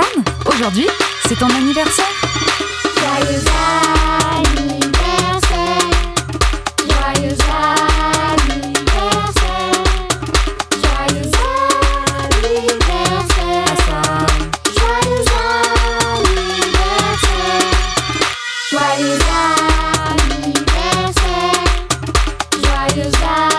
Sarthe, aujourd'hui, c'est ton anniversaire. Joyeux anniversaire. Joyeux anniversaire. Joyeux anniversaire. Joyeux anniversaire. Joyeux anniversaire. Joyeux anniversaire.